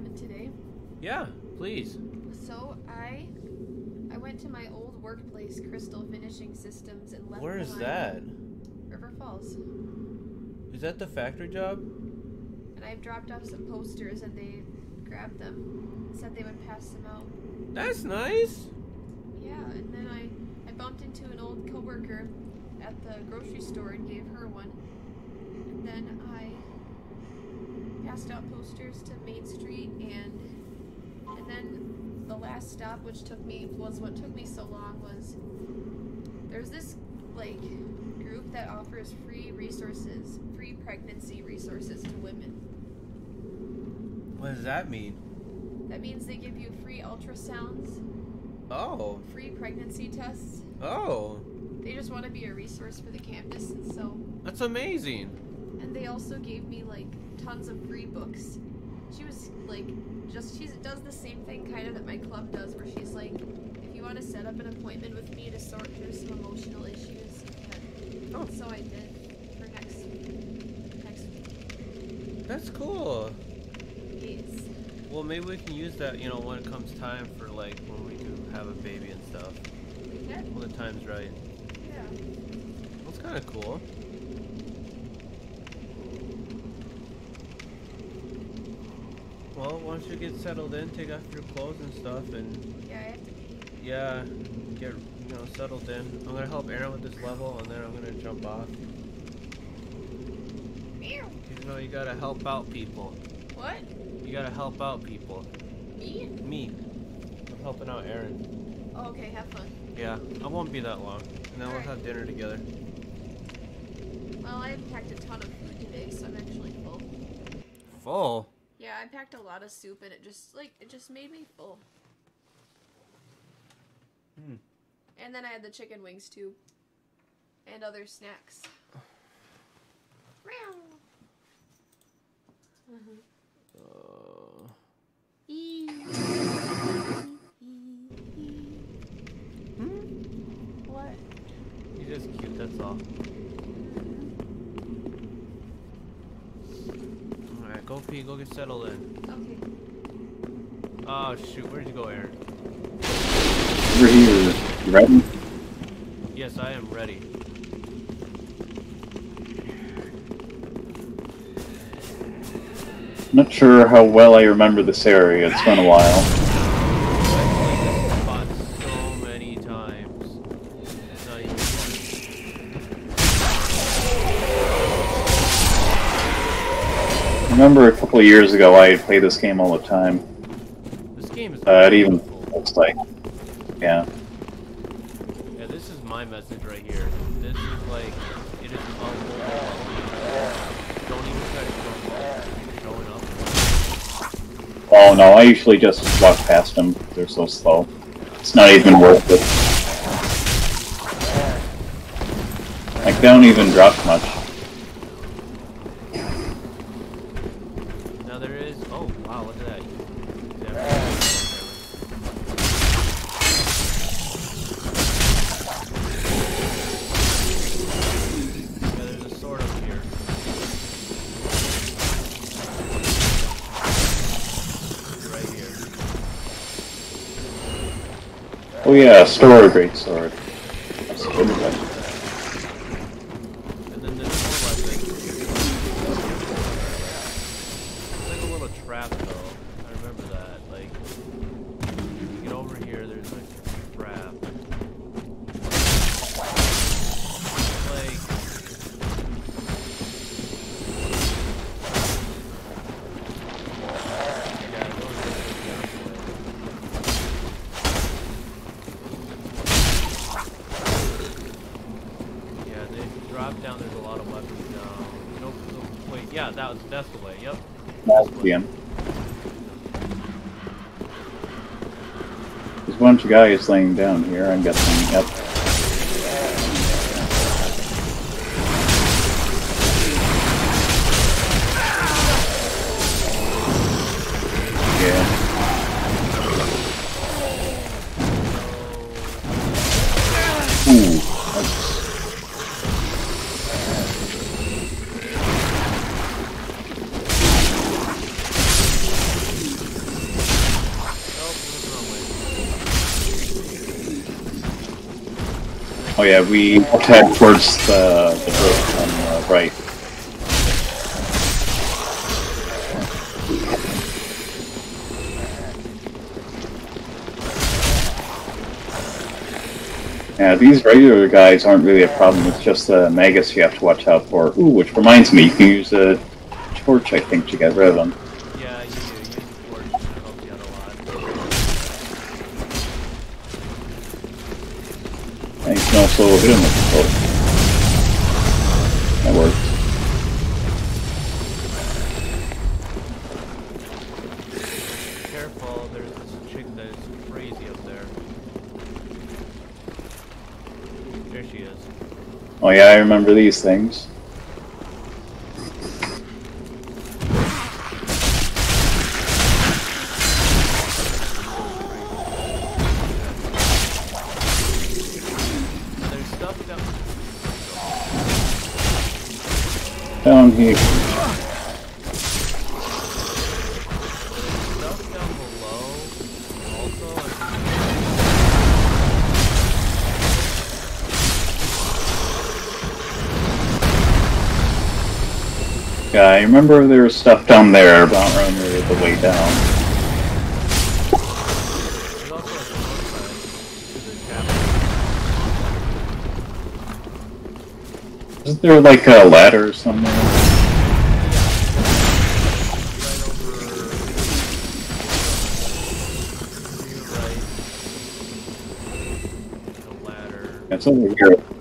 happened today? Yeah, please. So I, I went to my old workplace, Crystal Finishing Systems, and left Where is that? River Falls. Is that the factory job? And I dropped off some posters, and they grabbed them, said they would pass them out. That's nice. Yeah, and then I, I bumped into an old coworker at the grocery store and gave her one. And then I passed out posters to Main Street and and then the last stop which took me was what took me so long was there's this like group that offers free resources, free pregnancy resources to women. What does that mean? That means they give you free ultrasounds, Oh. free pregnancy tests, Oh. They just want to be a resource for the campus, and so. That's amazing. And they also gave me like tons of free books. She was like, just she does the same thing kind of that my club does, where she's like, if you want to set up an appointment with me to sort through some emotional issues. Oh. So I did for next next week. That's cool. Yes. Well, maybe we can use that, you know, when it comes time for like when we do have a baby and stuff. Yeah. When the time's right. Yeah. That's kind of cool. Well, once you get settled in, take off your clothes and stuff, and Yeah, I have to pee. yeah, get you know settled in. I'm gonna help Aaron with this level, and then I'm gonna jump off. Meow. You know, you gotta help out people. What? You gotta help out people. Me? Me, I'm helping out Aaron. Oh, okay. Have fun. Yeah, I won't be that long, and then we'll Alright. have dinner together. Well, I packed a ton of food today, so I'm actually full. Full. Packed a lot of soup and it just like it just made me full. Hmm. And then I had the chicken wings too. And other snacks. Uh, hmm? What? He's just cute, that's all. Alright, go pee, go get settled in. Okay. Oh shoot, where'd you go, Aaron? Over here. You ready? Yes, I am ready. Not sure how well I remember this area. It's been a while. Remember a couple of years ago I had played this game all the time. This game is Uh, it even looks like, yeah. Yeah, this is my message right here. This is like, it is unbelievable. Don't even try to show up. Oh no, I usually just walk past them. They're so slow. It's not even worth it. Like they don't even drop much. Oh yeah, Astora great sword. Of guys laying down here, I'm guessing. Oh we head towards the, the on the right. Yeah, these regular guys aren't really a problem, it's just the Magus you have to watch out for. Ooh, which reminds me, you can use a torch, I think, to get rid of them. Also hit them with the. That works. Careful, there's this chick that is crazy up there. There she is. Oh yeah, I remember these things. Remember there was stuff down there, I don't the way down. there's also a shortcut to the chapel. Isn't there like a ladder somewhere? Right over. To your right. The ladder. It's over here.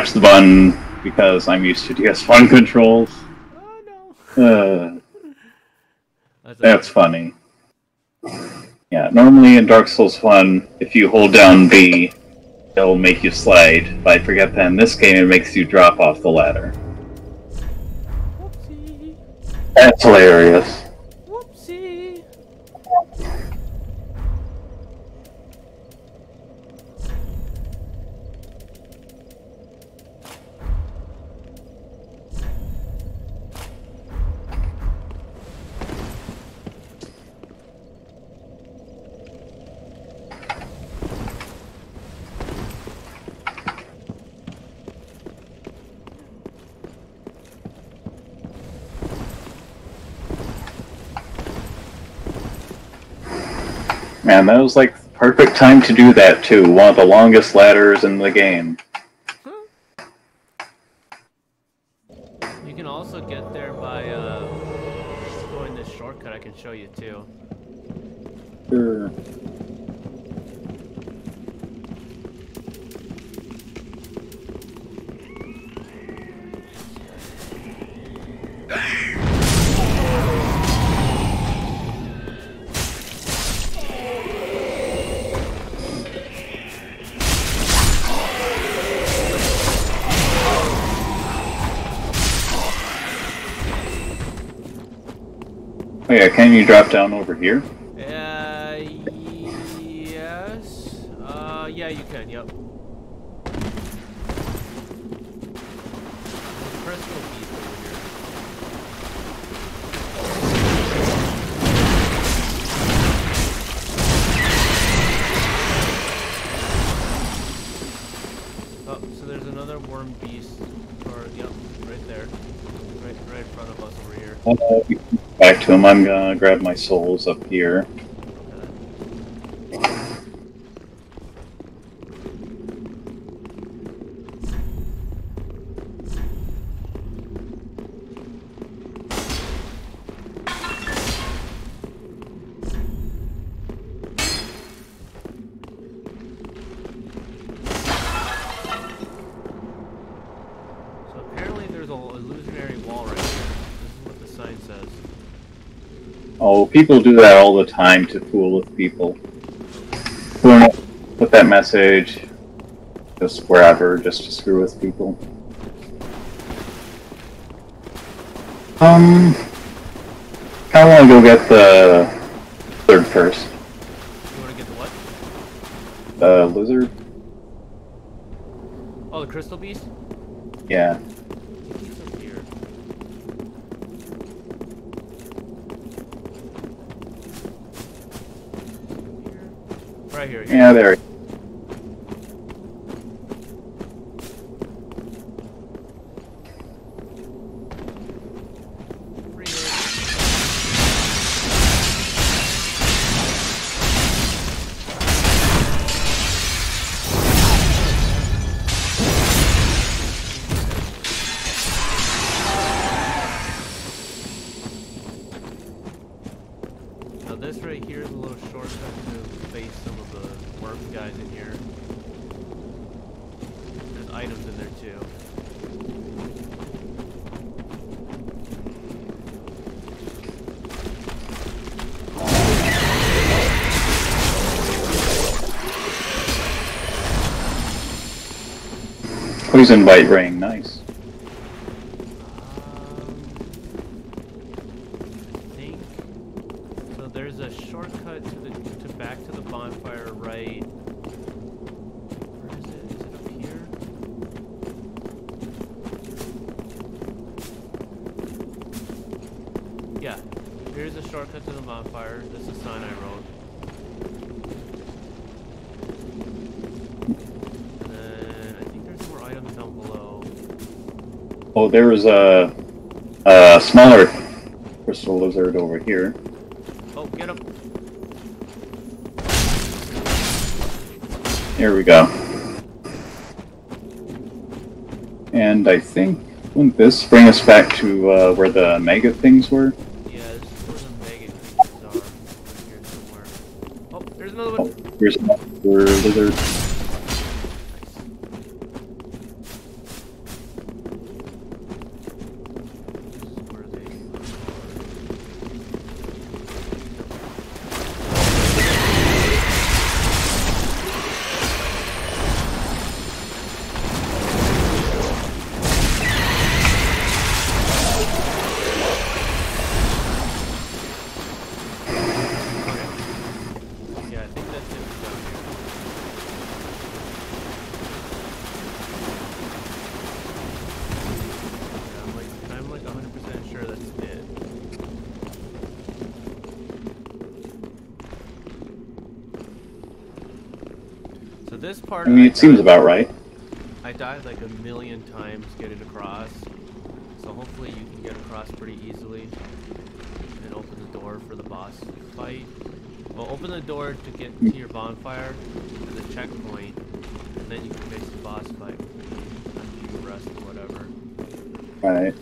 Tapped the button because I'm used to DS1 controls. Oh no. Uh, That's, that's funny. Yeah, normally in Dark Souls 1, if you hold down B, it'll make you slide. But I forget that in this game it makes you drop off the ladder. Whoopsie. That's hilarious. Man, that was like perfect time to do that too. One of the longest ladders in the game. You can also get there by uh, going this shortcut. I can show you too. Sure. Can you drop down over here? To him. I'm gonna grab my souls up here. Oh, people do that all the time to fool with people. Put that message just wherever, just to screw with people. Um, I want to go get the third first. You want to get the what? uh, lizard. Oh, the crystal beast? Yeah. I think he's up here. Here? Right here. Yeah, there. It up here? Yeah. Here's a shortcut to the bonfire. This is a sign I wrote. And then I think there's more items down below. Oh, there was a, a smaller crystal lizard over here. Oh, get him! Here we go. And I think wouldn't this bring us back to uh, where the mega things were? Yeah, this is where the mega creatures are. Over here somewhere. Oh, there's another Oh, one. here's another lizard. This is where they Okay. Yeah, I think that's it down here. Yeah, I'm like, I'm like 100% sure that's it. So this part, I mean, it seems died- about right. I died like a million times getting across, so hopefully you can get across pretty easily and open the door for the boss fight. Well, open the door to get to your bonfire and the checkpoint, and then you can face the boss fight after you rest or whatever. Right.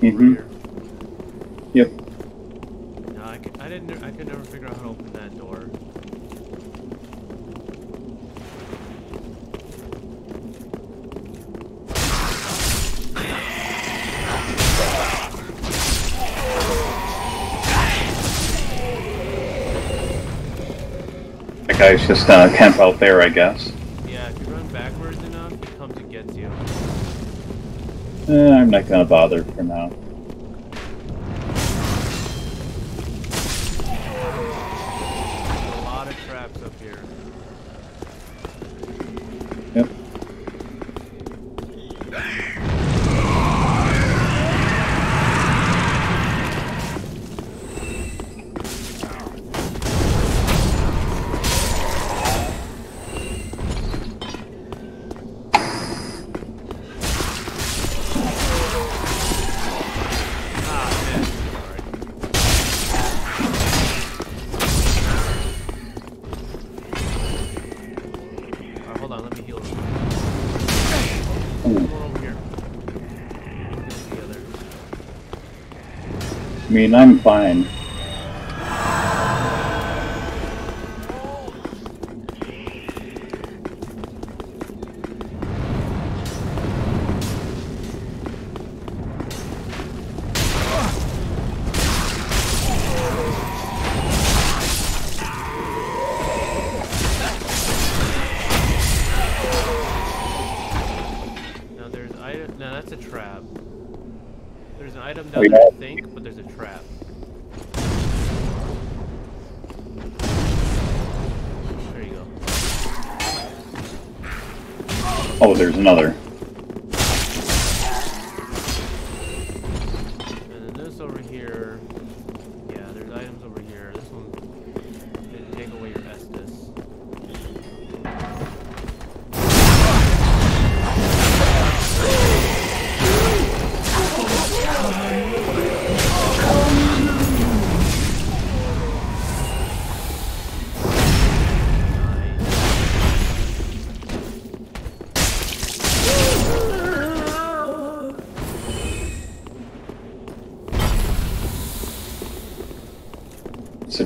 Hmm Here. Yep. No, I, c- I didn't. I could never figure out how to open that door. That guy's just gonna camp out there, I guess. Eh, I'm not gonna bother for now. A lot of traps up here. Yep. I mean, I'm fine.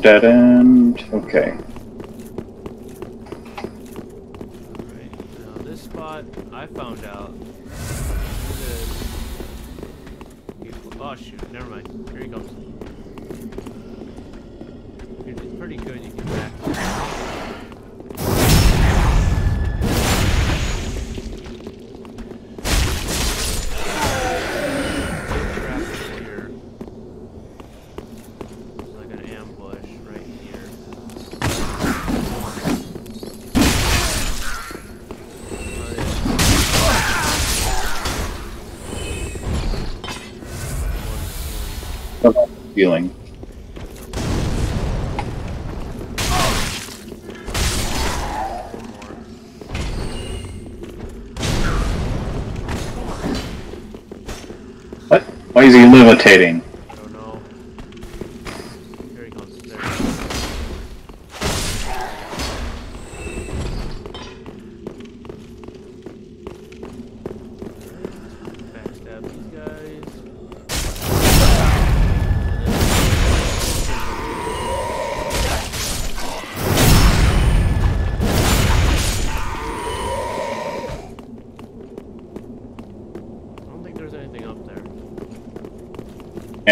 Dead end. Okay. Alright, now this spot I found out. Oh shoot, never mind. Here he comes. Feeling. What? Why is he levitating?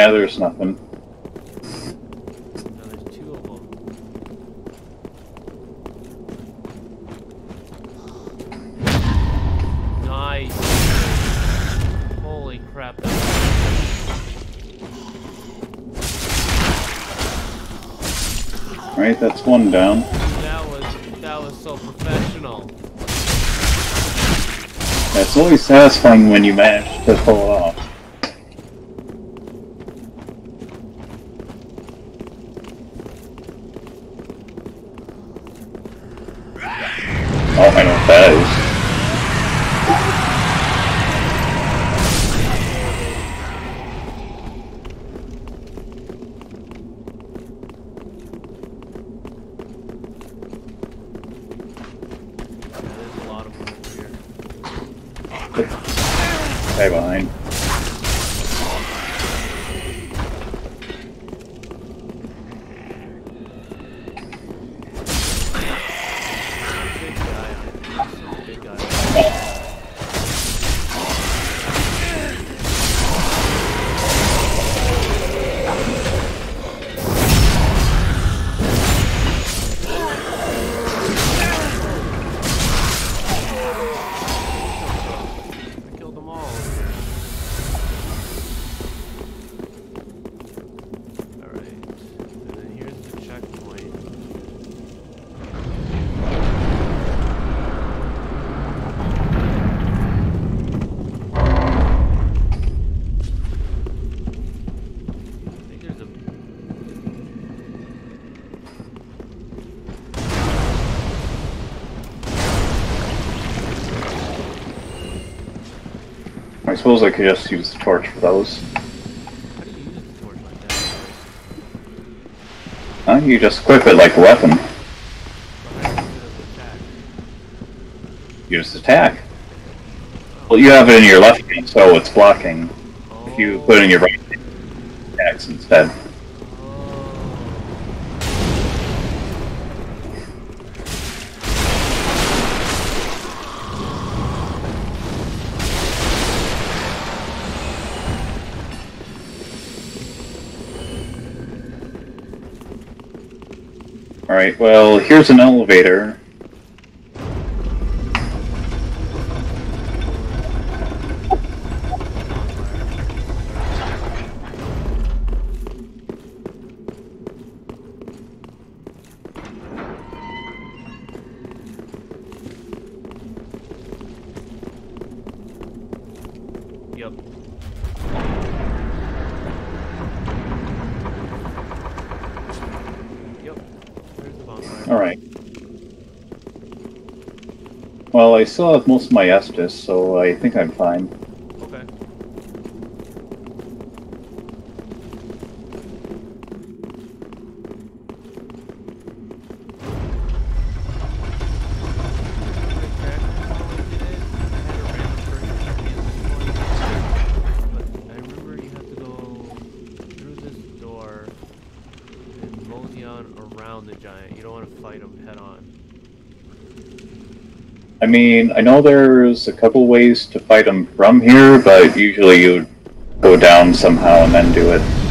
Yeah, there's nothing. No, there's two of them. Nice. Holy crap. Alright, that's one down. That was that was so professional. That's always satisfying when you manage to pull suppose I could just use the torch for those. how do you use the torch like that? Huh? You just equip it like a weapon. Use? Just attack. Well, you have it in your left hand, so it's blocking. If you put it in your right hand, attacks instead. Here's an elevator. Yep. Yep. There's the bonfire. Alright. Well, I still have most of my Estus, so I think I'm fine. Okay. I remember you have to go through this door and mosey on around the giant. You don't want to fight him head on. I mean, I know there's a couple ways to fight them from here, but usually you go down somehow and then do it.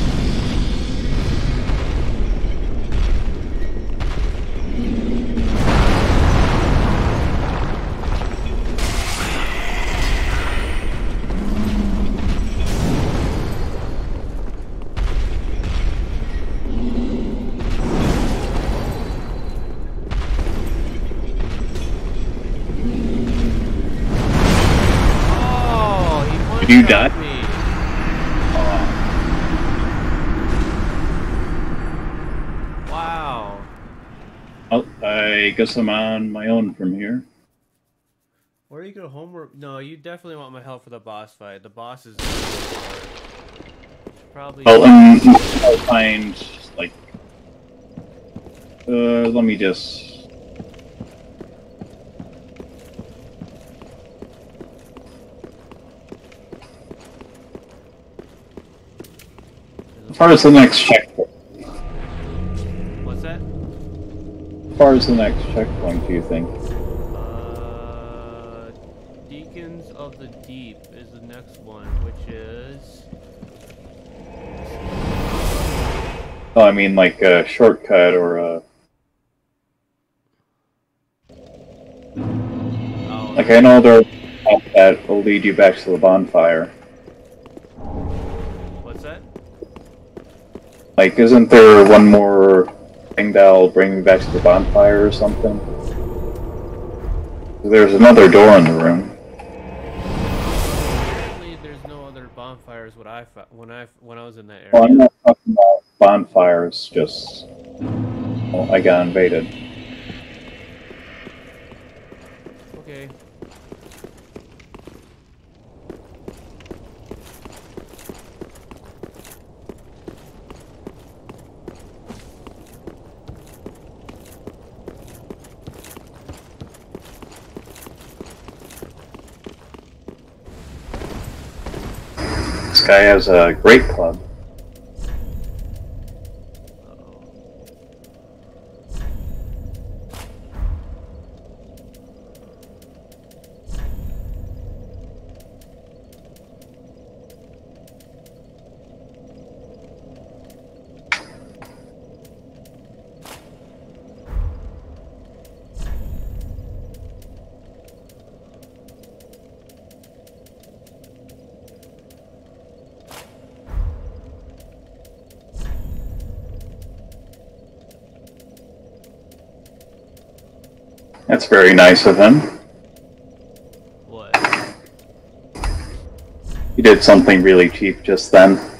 You die? Wow. Oh, I guess I'm on my own from here. Where are you gonna homework? No, you definitely want my help for the boss fight. The boss is probably. Well, um, I'll find, like... Uh, let me just... As far as the next checkpoint, What's that? as far as the next checkpoint, do you think? Uh, Deacons of the Deep is the next one, which is. Oh, I mean, like a shortcut or a... Oh, Like, I know there are that will lead you back to the bonfire. Like, isn't there one more thing that'll bring me back to the bonfire or something? There's another door in the room. Apparently, there's no other bonfires. What I when I when I was in that area. Well, I'm not talking about bonfires, just... Well, I got invaded. Okay. Has a great club. Very nice of him. What? He did something really cheap just then.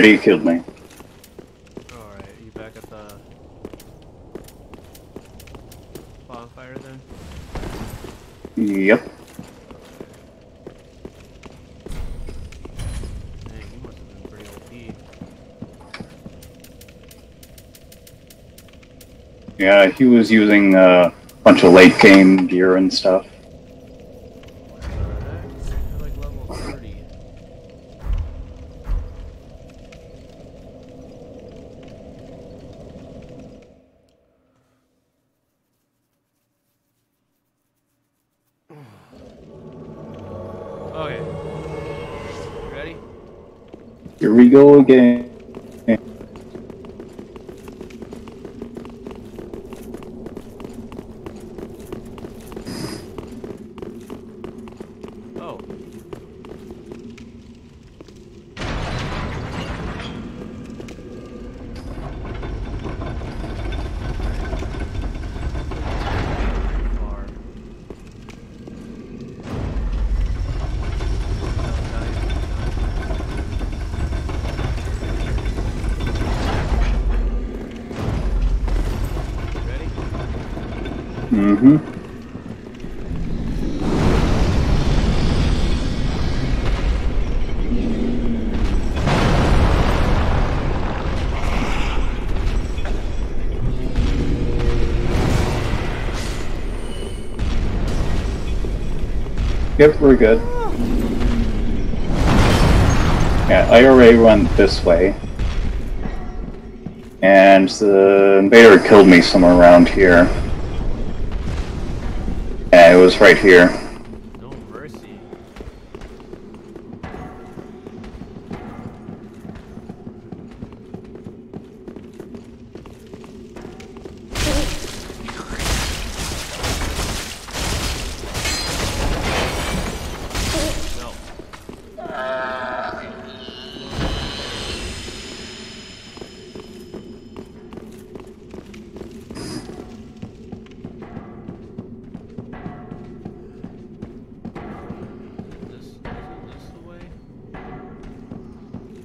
Already he killed me. Alright, you back at the bonfire then? Yep. Dang, yeah, he was using a bunch of late game gear and stuff. Yep, we're good. Yeah, IRA went this way. And the invader killed me somewhere around here. Yeah, it was right here.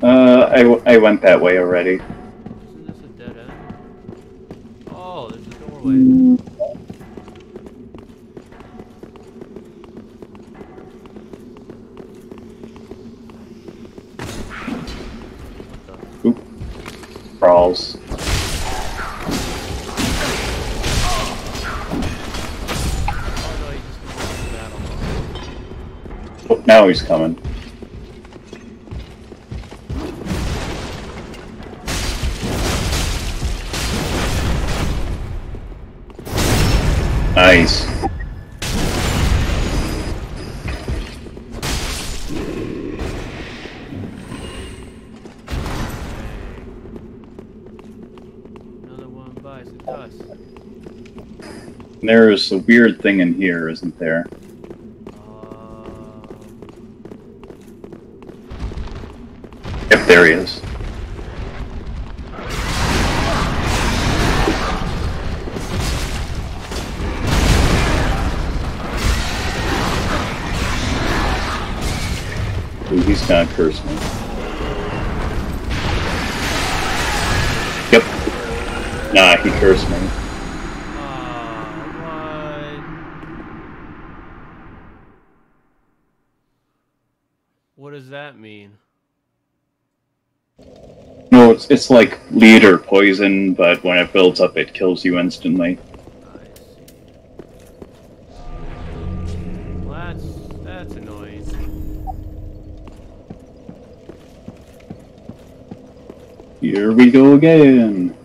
Uh, I, w- I went that way already. Isn't this a dead end? Oh, there's a doorway. Oop. Crawls. Oh no, he just went into battle. Oh, now he's coming. Nice. Another one bites the dust. There's a weird thing in here, isn't there? Um, Yep, there he is. Gonna curse me. Yep. Nah, he cursed me. what? What does that mean? No, it's it's like leader poison, but when it builds up, it kills you instantly. Here we go again.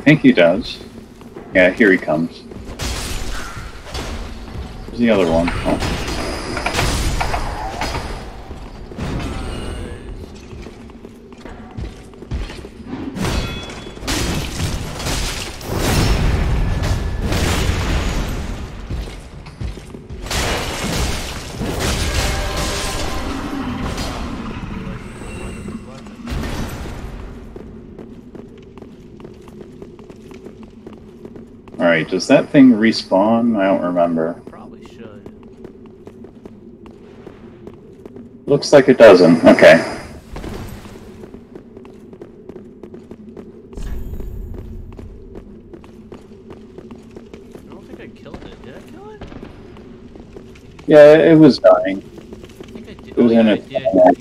I think he does. Yeah, here he comes. The other one? Does that thing respawn? I don't remember. Probably should. Looks like it doesn't. Okay. I don't think I killed it. Did I kill it? Yeah, it was dying. I think I did. It was oh, in a-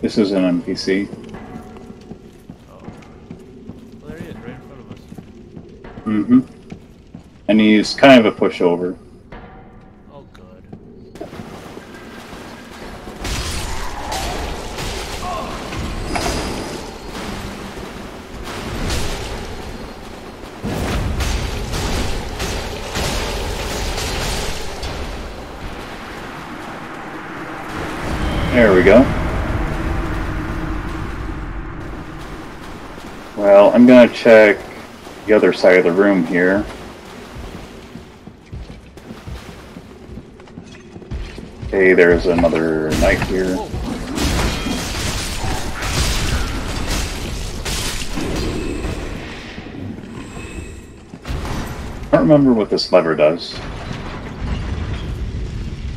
This is an NPC. oh. Well, there he is, right in front of us. Mm-hmm. And he's kind of a pushover. Other side of the room here. Okay, there's another knight here. I don't remember what this lever does.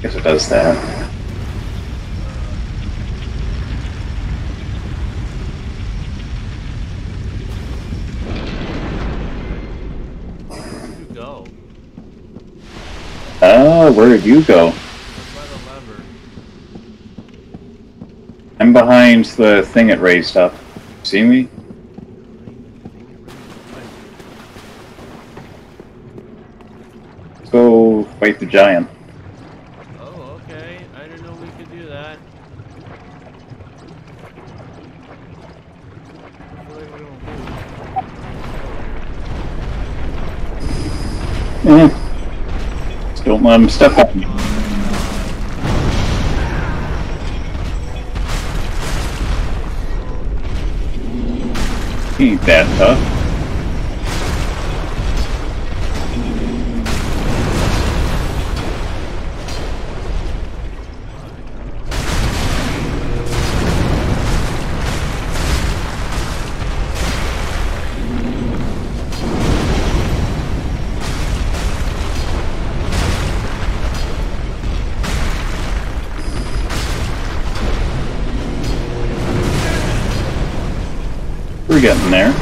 Guess it does that. where'd you go? Ah, where did you go? Just by the lever. I'm behind the thing it raised up. See me? Let's go fight the giant. Oh, okay. I didn't know we could do that. I feel like we on me. He ain't that tough. We're getting there.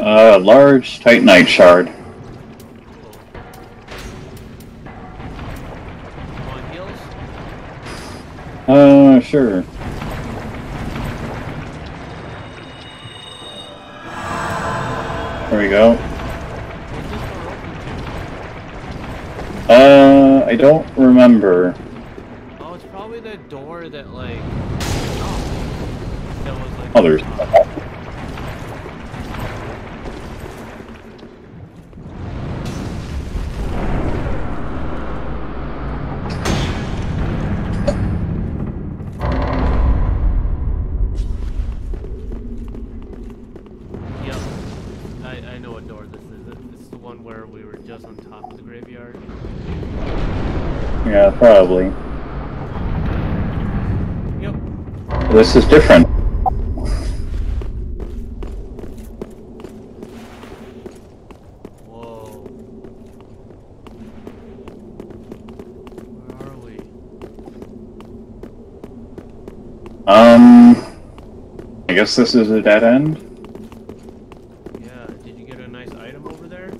Uh, large titanite shard. Uh, sure. There we go. What's this door open Uh, I don't remember. to? Oh, it's probably the door that, like. That was like. Oh, there's. uh, Yep. I, I know what door this is. This is the one where we were just on top of the graveyard. Yeah, probably. Yep. This is different. Whoa. Where are we? Um, I guess this is a dead end. Yeah, did you get a nice item over there?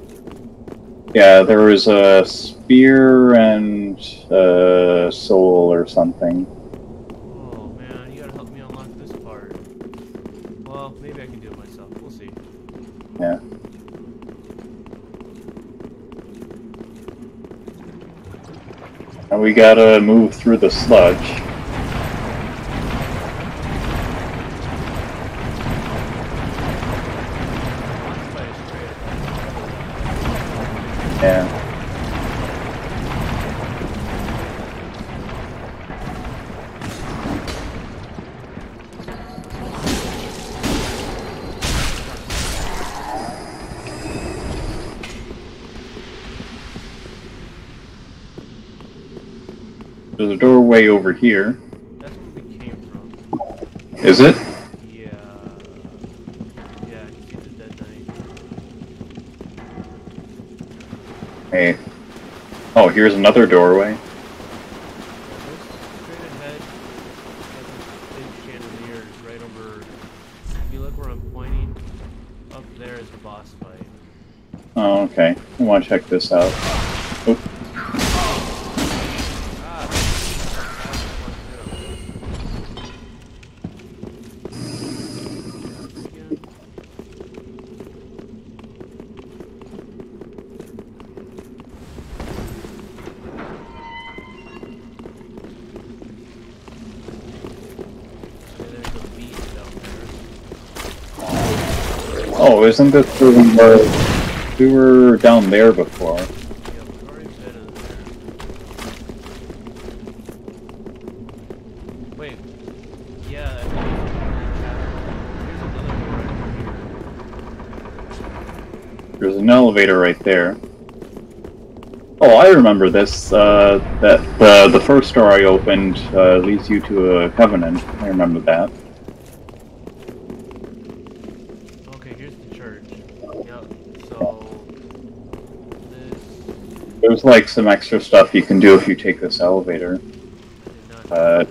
Yeah, there was a spear and a soul or something. Oh man, you gotta help me unlock this part. Well, maybe I can do it myself. We'll see. Yeah. And we gotta move through the sludge. There's a doorway over here. That's where we came from. Is it? Yeah. Yeah, I can see the dead knight. Hey. Oh, here's another doorway. Yeah, look straight ahead. There's a big chandelier right over. If you look where I'm pointing, up there is the boss fight. Oh, okay. I want to check this out. Isn't this where we were? We were down there before. Yeah, we've already been in there. Wait. Yeah, I think Here's another door right here. There's an elevator right there. Oh, I remember this. Uh, that the the first door I opened uh, leads you to a covenant. I remember that. Okay, here's the church. Yep. So this There's like some extra stuff you can do if you take this elevator. Uh,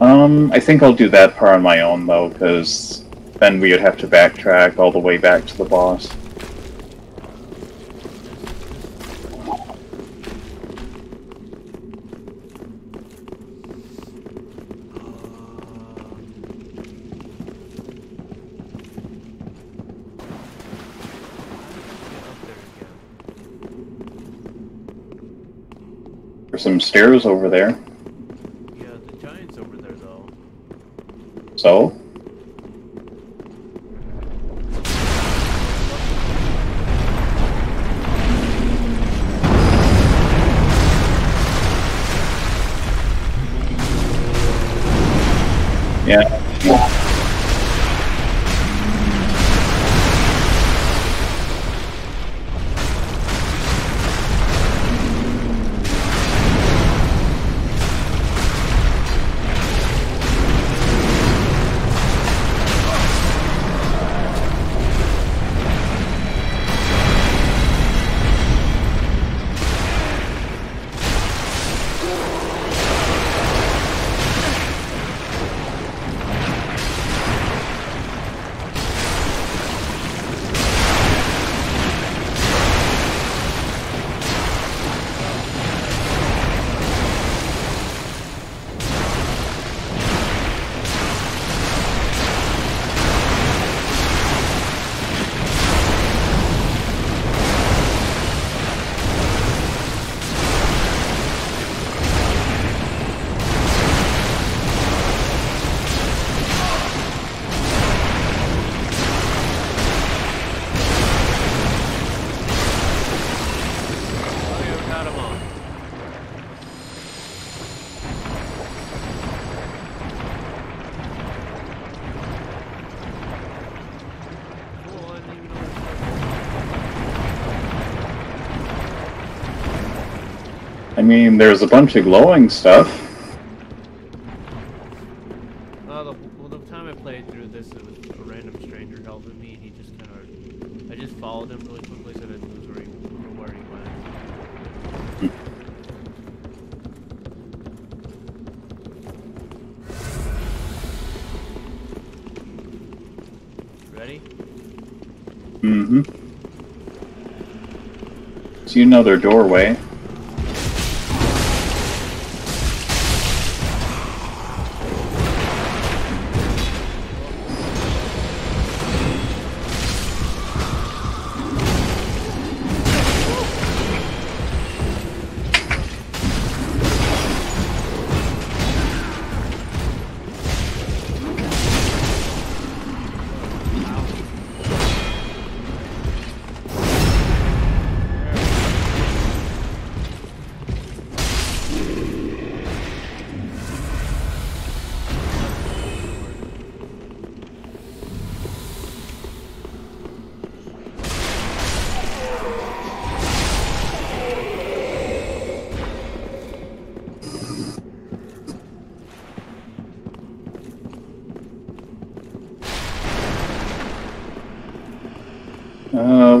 um, I think I'll do that part on my own though, because then we would have to backtrack all the way back to the boss. There's some stairs over there. I mean, there's a bunch of glowing stuff. Uh, the, well, the time I played through this, it was a random stranger helping me, and he just kind of... I just followed him really quickly so I didn't lose where he, where he went. Ready? Mm-hmm. See another doorway.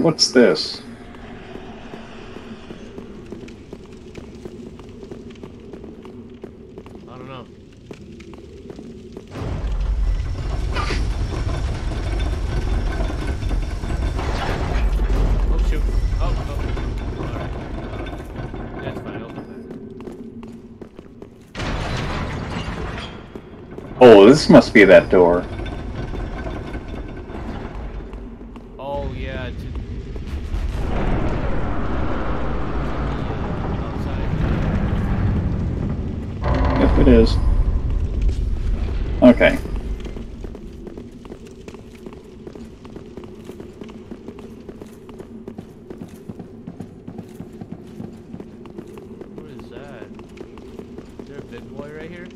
What's this? I don't know. Oh shoot. Oh, oh. Alright. Uh, that's fine, I'll come back. Oh, this must be that door. Oh yeah, to outside. Yep, it is. Okay. What is that? Is there a big boy right here?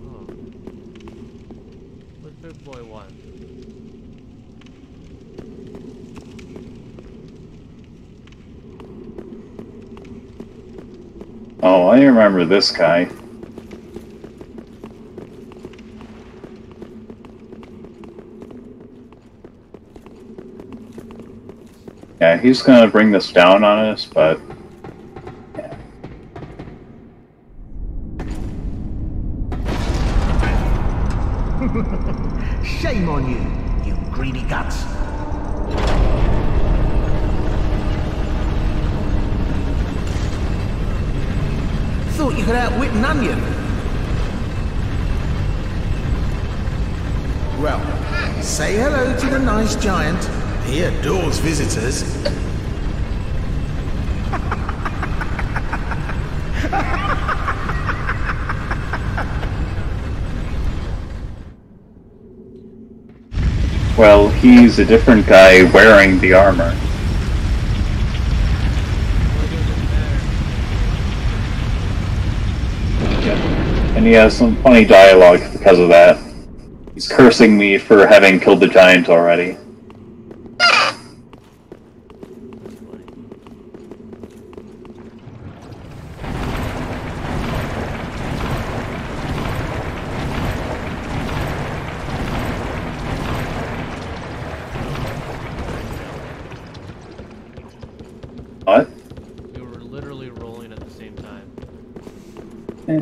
Oh. What big boy want? Oh, I remember this guy. Yeah, he's gonna bring this down on us, but he's a different guy wearing the armor. And he has some funny dialogue because of that. He's cursing me for having killed the giant already. That's funny. What? We were literally rolling at the same time. Eh.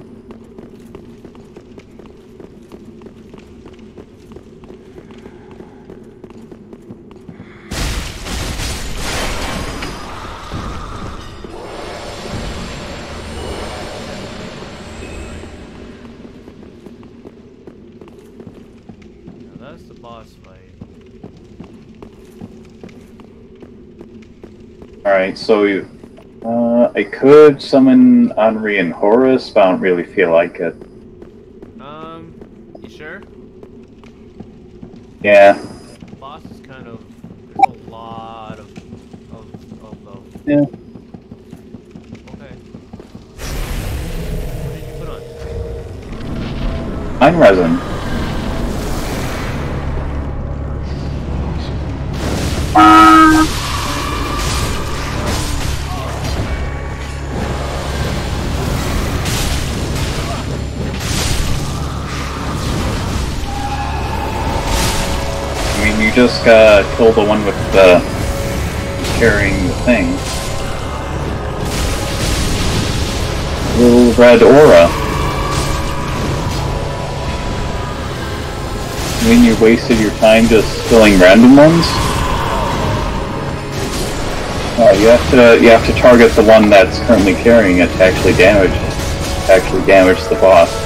Now that's the boss fight. So uh, I could summon Anri and Horace, but I don't really feel like it. Uh, the one with the carrying the thing. Little red aura. I mean, you wasted your time just killing random ones. Uh, you have to you have to target the one that's currently carrying it to actually damage to actually damage the boss.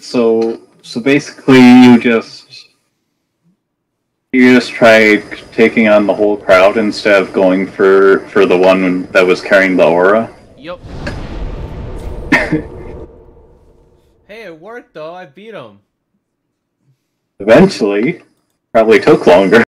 So so basically you just you just tried taking on the whole crowd instead of going for for the one that was carrying the aura. Yup. Hey, it worked though. I beat him. Eventually, probably took longer.